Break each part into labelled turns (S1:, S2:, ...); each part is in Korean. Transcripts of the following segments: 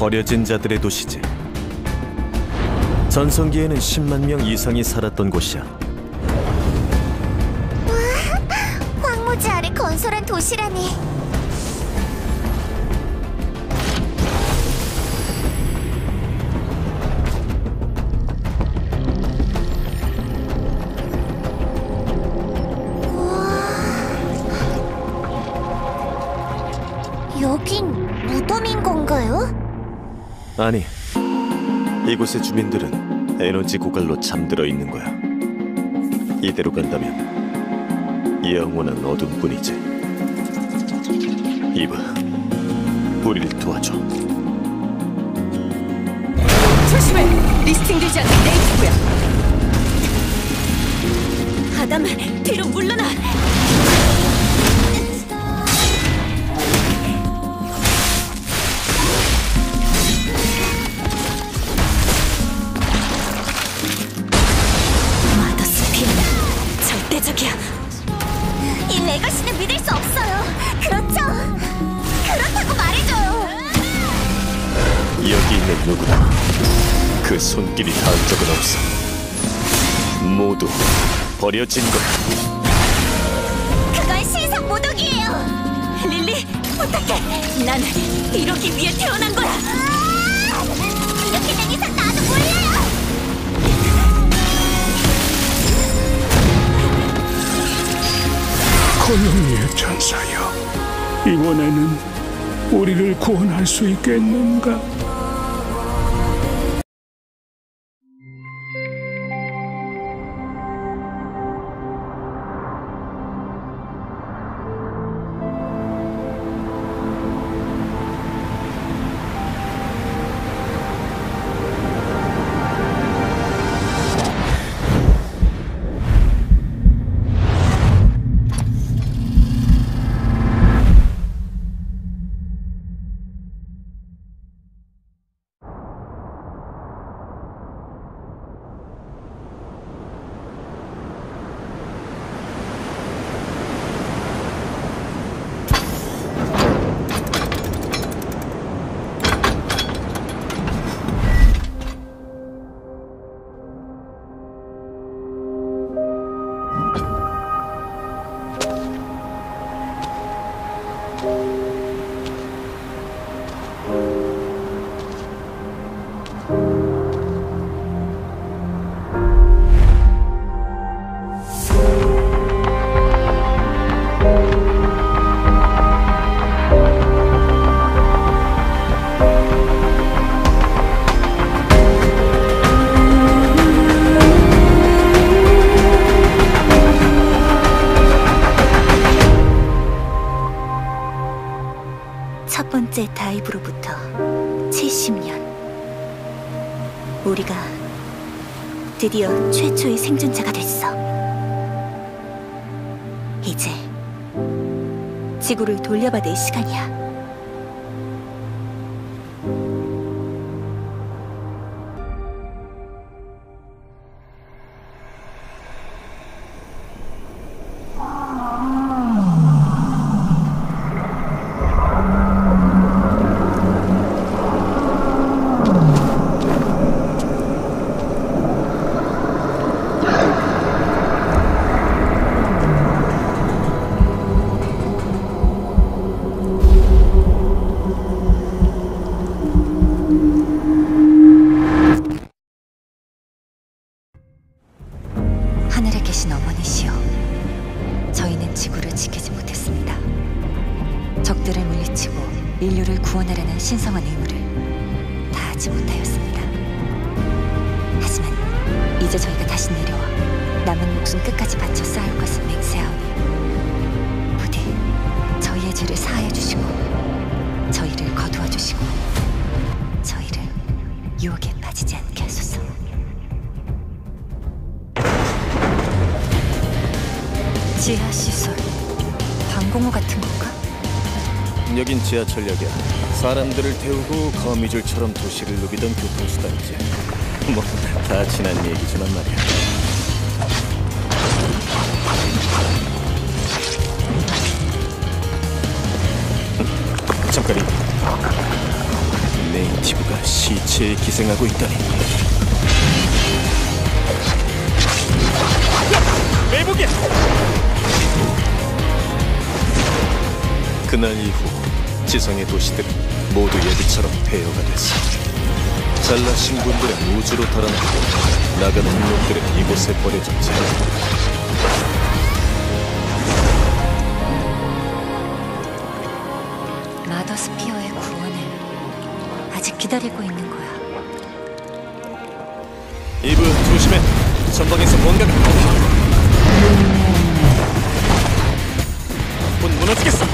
S1: 버려진 자들의 도시지. 전성기에는 10만 명 이상이 살았던 곳이야.
S2: 황무지 아래 건설한 도시라니.
S1: 아니, 이곳의 주민들은 에너지 고갈로 잠들어 있는 거야. 이대로 간다면 영원한 어둠뿐이지. 이봐, 우리를 도와줘.
S3: 조심해! 리스팅되지 않는 네이트고야. 아담, 뒤로 물러나! 절대적이야.
S2: 이 레거시는 믿을 수 없어요. 그렇죠? 그렇다고 말해줘요.
S1: 여기 있는 누구나 그 손길이 닿은 적은 없어. 모두 버려진 거야.
S2: 그건 신상 모독이에요.
S3: 릴리, 부탁해! 난 이러기 위해 태어난 거야!
S4: 이번에는 우리를 구원할 수 있겠는가?
S3: 드디어 최초의 생존자가 됐어. 이제 지구를 돌려받을 시간이야. 신성한 의무를 다하지 못하였습니다. 하지만 이제 저희가 다시 내려와 남은 목숨 끝까지 바쳐 싸울 것을 맹세하오니 부디 저희의 죄를 사하여 주시고 저희를 거두어 주시고 저희를 유혹에 빠지지 않게 하소서. 지하 시설, 방공호 같은 건가?
S1: 여긴 지하철역이야. 사람들을 태우고 거미줄처럼 도시를 누비던 교통수단이지. 뭐 다 지난 얘기지만 말이야. 잠깐이. 시체에 기생하고 있다니. 매복이야! 그날 이후 지성의 도시들은 모두 예비처럼 폐허가 됐어. 잘나신 분들은 우주로 달아나고 나가는 놈들은 이곳에 버려졌지.
S3: 마더 스피어의 구원을 아직 기다리고 있는 거야.
S1: 이브 조심해. 전방에서 뭔가가 곧 무너지겠어.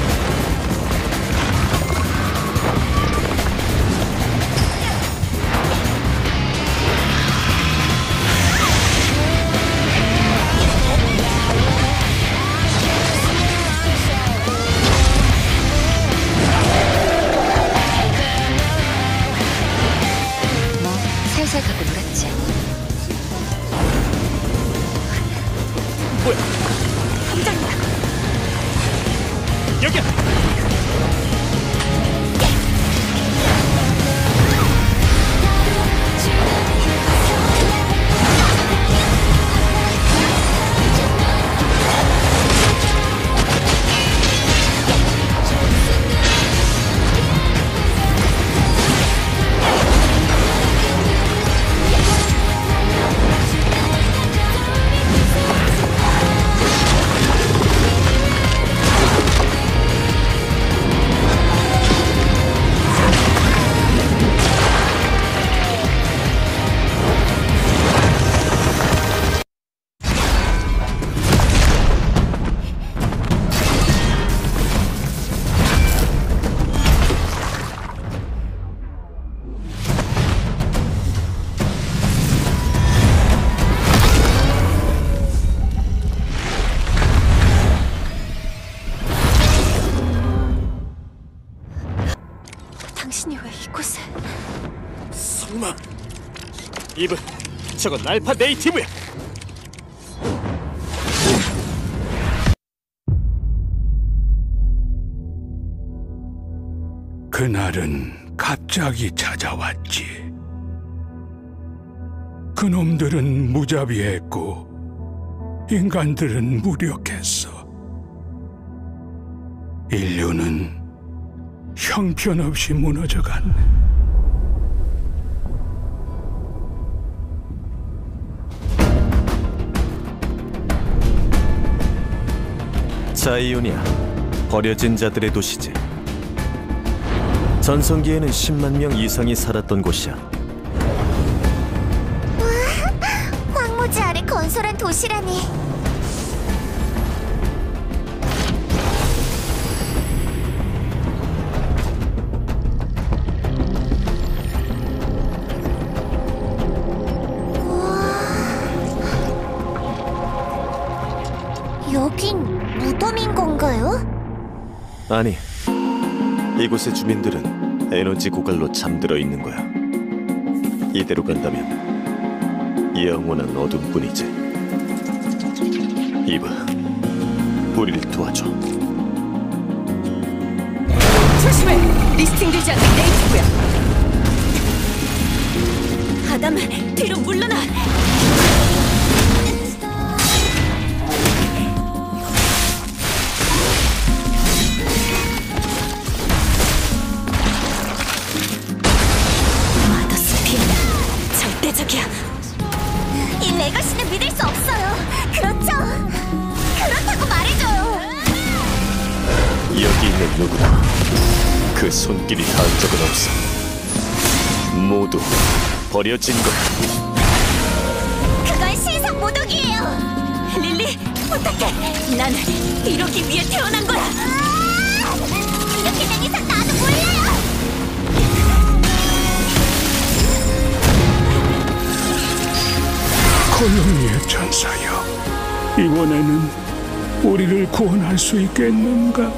S3: 살살 가고 놀았지.
S1: 뭐야?
S3: 함장이야.
S1: 여기야. 저건 알파 네이티브야.
S4: 그날은 갑자기 찾아왔지. 그놈들은 무자비했고 인간들은 무력했어. 인류는 형편없이 무너져갔 네.
S1: 자이오니아, 버려진 자들의 도시지. 전성기에는 10만 명 이상이 살았던 곳이야.
S2: 황무지 아래 건설한 도시라니.
S1: 아니, 이곳의 주민들은 에너지 고갈로 잠들어 있는 거야. 이대로 간다면 영원한 어둠뿐이지. 이브, 우리를 도와줘.
S3: 조심해! 리스팅되지 않는 네이티브야. 아담, 뒤로 물러나!
S1: 있는 누구나 그 손길이 닿은 적은 없어. 모두 버려진 거야.
S2: 그건 신상 모독이에요.
S3: 릴리, 부탁해! 난 이러기 위해 태어난 거야!
S2: 이렇게 된 이상 나도 몰라요.
S4: 콜롬니의 천사여, 이번에는 우리를 구원할 수 있겠는가?